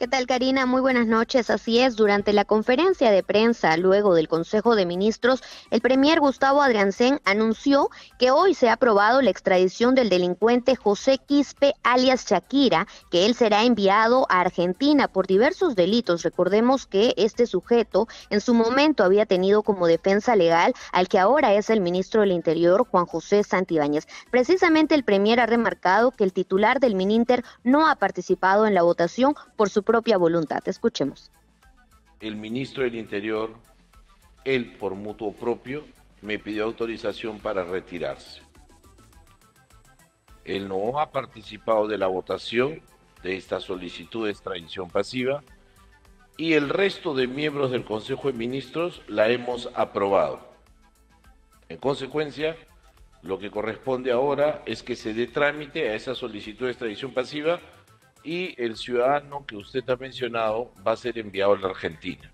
¿Qué tal, Karina? Muy buenas noches. Así es, durante la conferencia de prensa luego del Consejo de Ministros, el premier Gustavo Adriancén anunció que hoy se ha aprobado la extradición del delincuente José Quispe, alias Shakira, que él será enviado a Argentina por diversos delitos. Recordemos que este sujeto en su momento había tenido como defensa legal al que ahora es el ministro del Interior, Juan José Santibáñez. Precisamente el premier ha remarcado que el titular del Mininter no ha participado en la votación por su propia voluntad. Escuchemos. El ministro del Interior, él por mutuo propio, me pidió autorización para retirarse. Él no ha participado de la votación de esta solicitud de extradición pasiva y el resto de miembros del Consejo de Ministros la hemos aprobado. En consecuencia, lo que corresponde ahora es que se dé trámite a esa solicitud de extradición pasiva y el ciudadano que usted ha mencionado va a ser enviado a la Argentina.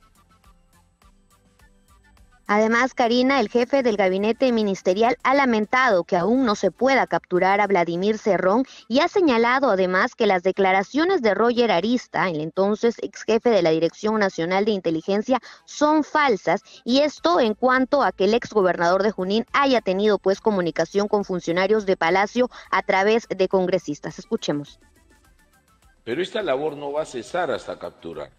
Además, Karina, el jefe del gabinete ministerial, ha lamentado que aún no se pueda capturar a Vladimir Cerrón y ha señalado además que las declaraciones de Roger Arista, el entonces ex jefe de la Dirección Nacional de Inteligencia, son falsas y esto en cuanto a que el ex gobernador de Junín haya tenido pues comunicación con funcionarios de Palacio a través de congresistas. Escuchemos. Pero esta labor no va a cesar hasta capturar.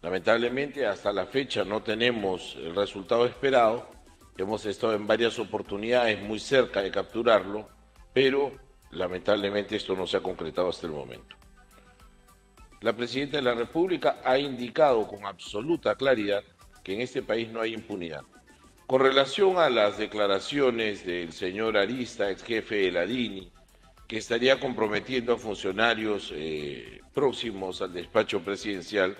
Lamentablemente hasta la fecha no tenemos el resultado esperado. Hemos estado en varias oportunidades muy cerca de capturarlo, pero lamentablemente esto no se ha concretado hasta el momento. La Presidenta de la República ha indicado con absoluta claridad que en este país no hay impunidad. Con relación a las declaraciones del señor Arista, ex jefe de la DINI, que estaría comprometiendo a funcionarios eh, próximos al despacho presidencial.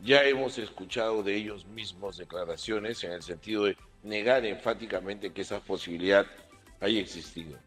Ya hemos escuchado de ellos mismos declaraciones en el sentido de negar enfáticamente que esa posibilidad haya existido.